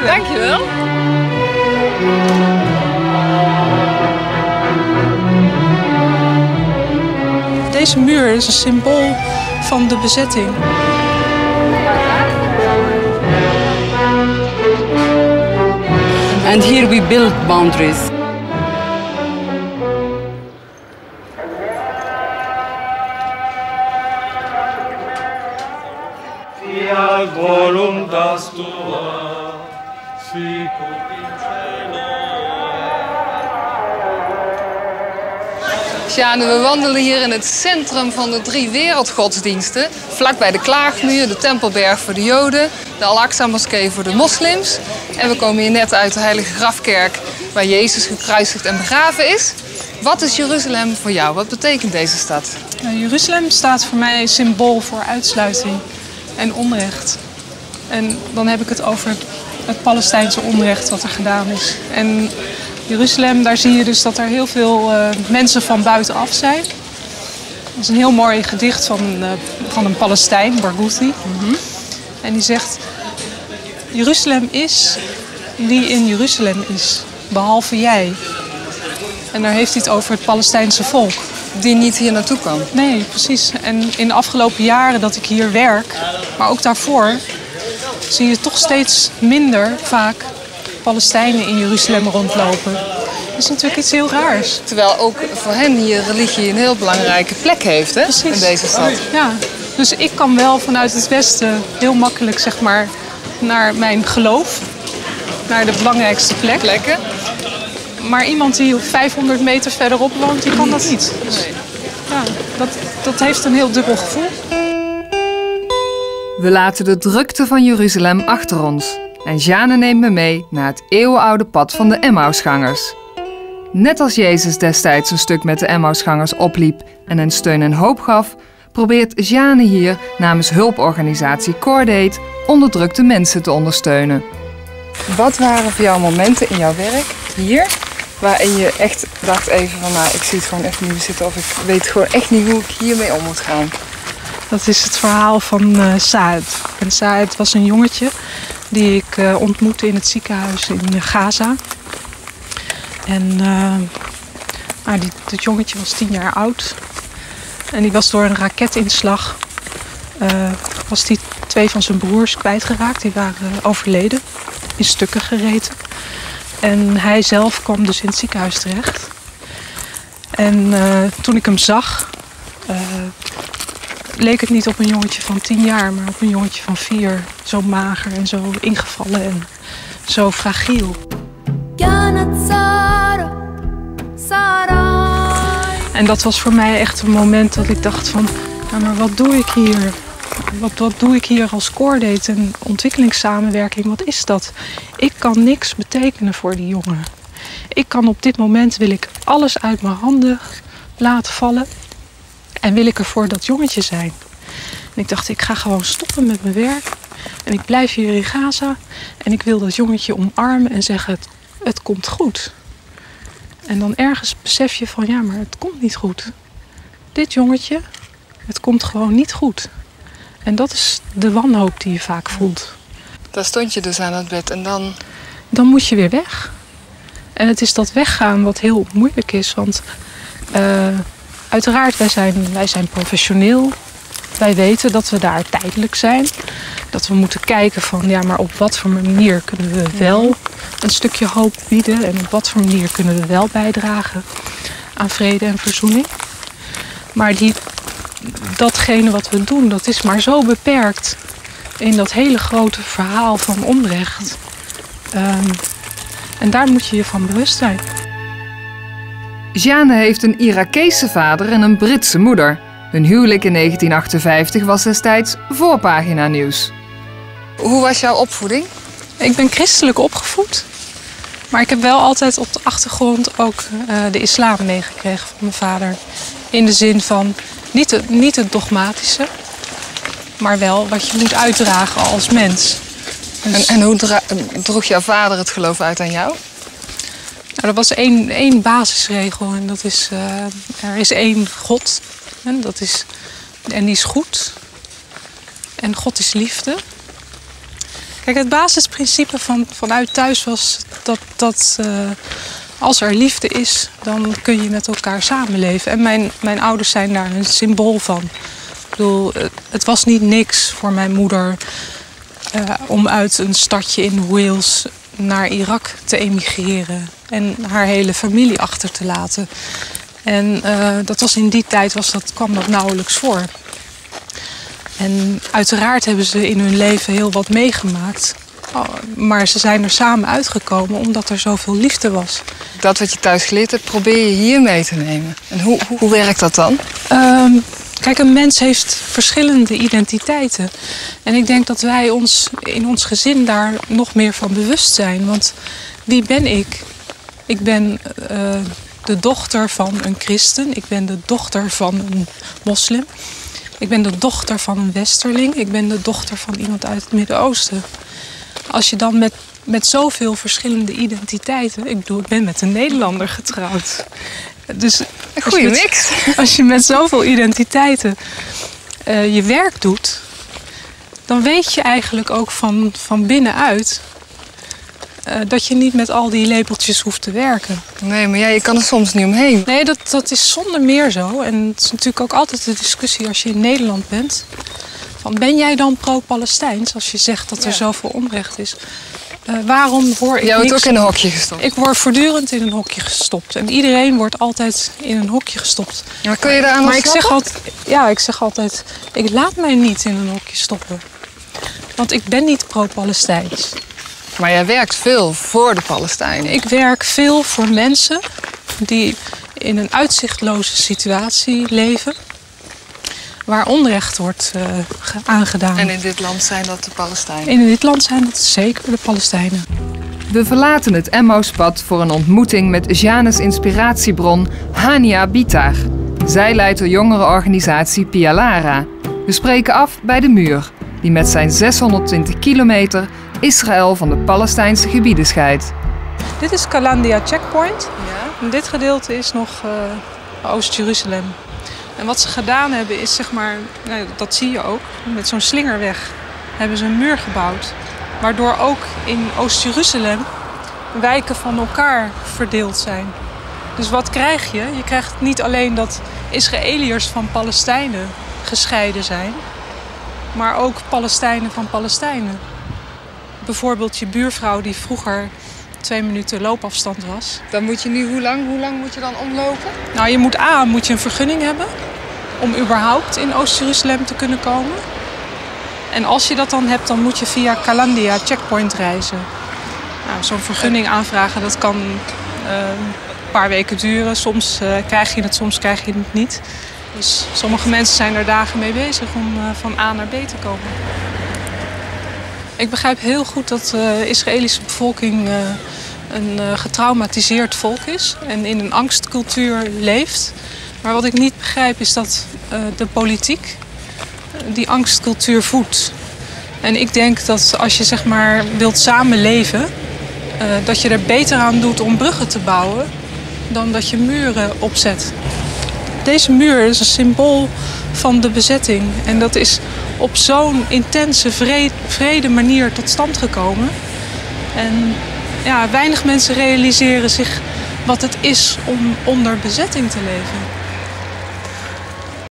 Jeruzalem. Dankjewel. Deze muur is een symbool van de bezetting. And here we build boundaries. fiat voluntas cielo. Sjane, we wandelen hier in het centrum van de drie wereldgodsdiensten. Vlakbij de Klaagmuur, de Tempelberg voor de Joden, de Al-Aqsa-moskee voor de moslims. En we komen hier net uit de Heilige Grafkerk, waar Jezus gekruisigd en begraven is. Wat is Jeruzalem voor jou? Wat betekent deze stad? Nou, Jeruzalem staat voor mij symbool voor uitsluiting en onrecht. En dan heb ik het over Palestijnse onrecht wat er gedaan is. En Jeruzalem, daar zie je dus dat er heel veel eh, mensen van buitenaf zijn. Dat is een heel mooi gedicht van, eh, van een Palestijn, Barghouti. En die zegt, Jeruzalem is wie in Jeruzalem is, behalve jij. En daar heeft hij het over het Palestijnse volk. Die niet hier naartoe kan. Nee, precies. En in de afgelopen jaren dat ik hier werk, maar ook daarvoor, zie je toch steeds minder vaak Palestijnen in Jeruzalem rondlopen. Dat is natuurlijk iets heel raars. Terwijl ook voor hen hier religie een heel belangrijke plek heeft hè? Precies. in deze stad. Ja, dus ik kan wel vanuit het Westen heel makkelijk zeg maar, naar mijn geloof, naar de belangrijkste plek. Plekken. Maar iemand die 500 meter verderop woont, die kan dat niet. Dus, ja, dat, dat heeft een heel dubbel gevoel. We laten de drukte van Jeruzalem achter ons. En Jane neemt me mee naar het eeuwenoude pad van de Emmausgangers. Net als Jezus destijds een stuk met de Emmausgangers opliep en hen steun en hoop gaf, probeert Jane hier namens hulporganisatie Cordate onderdrukte mensen te ondersteunen. Wat waren voor jou momenten in jouw werk hier waarin je echt dacht even van nou ik zie het gewoon echt niet meer zitten of ik weet gewoon echt niet hoe ik hiermee om moet gaan? Dat is het verhaal van eh Saad. En Saad was een jongetje die ik eh, ontmoette in het ziekenhuis in eh, Gaza. En nou, die, dat jongetje was tien jaar oud. En die was door een raketinslag... was die twee van zijn broers kwijtgeraakt. Die waren overleden, in stukken gereten. En hij zelf kwam dus in het ziekenhuis terecht. En toen ik hem zag leek het niet op een jongetje van tien jaar, maar op een jongetje van vier. Zo mager en zo ingevallen en zo fragiel. En dat was voor mij echt een moment dat ik dacht van, nou maar wat doe ik hier? Wat, wat doe ik hier als coordate en ontwikkelingssamenwerking? Wat is dat? Ik kan niks betekenen voor die jongen. Ik kan op dit moment, wil ik alles uit mijn handen laten vallen. En wil ik er voor dat jongetje zijn. En ik dacht, ik ga gewoon stoppen met mijn werk. En ik blijf hier in Gaza. En ik wil dat jongetje omarmen en zeggen, het, het komt goed. En dan ergens besef je van, ja, maar het komt niet goed. Dit jongetje, het komt gewoon niet goed. En dat is de wanhoop die je vaak voelt. Daar stond je dus aan het bed en dan Dan moet je weer weg. En het is dat weggaan wat heel moeilijk is. Want eh, uiteraard, wij zijn, wij zijn professioneel. Wij weten dat we daar tijdelijk zijn. Dat we moeten kijken van, ja, maar op wat voor manier kunnen we wel een stukje hoop bieden. En op wat voor manier kunnen we wel bijdragen aan vrede en verzoening. Maar die, datgene wat we doen, dat is maar zo beperkt in dat hele grote verhaal van onrecht. Ehm, en daar moet je je van bewust zijn. Jane heeft een Irakese vader en een Britse moeder. Hun huwelijk in 1958 was destijds voorpagina nieuws. Hoe was jouw opvoeding? Ik ben christelijk opgevoed. Maar ik heb wel altijd op de achtergrond ook eh, de islam meegekregen van mijn vader. In de zin van niet, het, niet het dogmatische, maar wel wat je moet uitdragen als mens. En, Dus- en hoe droeg jouw vader het geloof uit aan jou? Nou, er was één, één basisregel en dat is, eh, er is één God. En, dat is, en die is goed. En God is liefde. Kijk, het basisprincipe van, vanuit thuis was dat, dat eh, als er liefde is, dan kun je met elkaar samenleven. En mijn, mijn ouders zijn daar een symbool van. Ik bedoel, het- was niet niks voor mijn moeder eh, om uit een stadje in Wales naar Irak te emigreren en haar hele familie achter te laten. En eh, dat was in die tijd was dat, kwam dat nauwelijks voor. En uiteraard hebben ze in hun leven heel wat meegemaakt. Oh, Maar ze zijn er samen uitgekomen omdat er zoveel liefde was. Dat wat je thuis geleerd hebt, probeer je hier mee te nemen. En hoe, hoe, hoe werkt dat dan? Ehm, kijk, een mens heeft verschillende identiteiten. En ik denk dat wij ons in ons gezin daar nog meer van bewust zijn. Want wie ben ik? Ik ben eh, de dochter van een christen. Ik ben de dochter van een moslim. Ik ben de dochter van een westerling. Ik ben de dochter van iemand uit het Midden-Oosten. Als je dan met, met zoveel verschillende identiteiten... Ik bedoel, ik ben met een Nederlander getrouwd. Dus Een als je met- mix. als je met zoveel identiteiten eh, je werk doet, dan weet je eigenlijk ook van, van binnenuit eh, dat je niet met al die lepeltjes hoeft te werken. Nee, maar ja, je kan er soms niet omheen. Nee, dat, dat is zonder meer zo. En het is natuurlijk ook altijd de discussie als je in Nederland bent. Van, ben jij dan pro-Palestijns als je zegt dat er Ja. zoveel onrecht is? Eh, waarom ik Jij wordt ook in een hokje gestopt. Ik word voortdurend in een hokje gestopt. En iedereen wordt altijd in een hokje gestopt. Maar kun je daar aan Maar ik zeg, altijd, ja, ik zeg altijd, ik laat mij niet in een hokje stoppen. Want ik ben niet pro-Palestijns. Maar jij werkt veel voor de Palestijnen. Ik werk veel voor mensen die in een uitzichtloze situatie leven. Waar onrecht wordt eh, ge- aangedaan. En in dit land zijn dat de Palestijnen. in dit land zijn dat zeker de Palestijnen. We verlaten het Emmauspad voor een ontmoeting met Janes inspiratiebron Hania Bitar. Zij leidt de jongerenorganisatie Pialara. We spreken af bij de muur, die met zijn 620 kilometer Israël van de Palestijnse gebieden scheidt. Dit is Kalandia Checkpoint. En dit gedeelte is nog eh, Oost-Jeruzalem. En wat ze gedaan hebben is, zeg maar, nou, dat zie je ook, met zo'n slingerweg hebben ze een muur gebouwd. Waardoor ook in Oost-Jeruzalem wijken van elkaar verdeeld zijn. Dus wat krijg je? Je krijgt niet alleen dat Israëliërs van Palestijnen gescheiden zijn, maar ook Palestijnen van Palestijnen. Bijvoorbeeld je buurvrouw die vroeger twee minuten loopafstand was. Dan moet je nu, hoe lang, hoe lang moet je dan omlopen? Nou, je moet A, moet je een vergunning hebben om überhaupt in Oost-Jeruzalem te kunnen komen. En als je dat dan hebt, dan moet je via Kalandia checkpoint reizen. Nou, zo'n vergunning aanvragen, dat kan eh, een paar weken duren. Soms eh, krijg je het, soms krijg je het niet. Dus sommige mensen zijn er dagen mee bezig om eh, van A naar B te komen. Ik begrijp heel goed dat de Israëlische bevolking eh, een eh, getraumatiseerd volk is en in een angstcultuur leeft. Maar wat ik niet begrijp is dat eh, de politiek eh, die angstcultuur voedt. En ik denk dat als je zeg maar wilt samenleven, eh, dat je er beter aan doet om bruggen te bouwen dan dat je muren opzet. Deze muur is een symbool van de bezetting. En dat is op zo'n intense, vrede, vrede manier tot stand gekomen. En ja, weinig mensen realiseren zich wat het is om onder bezetting te leven.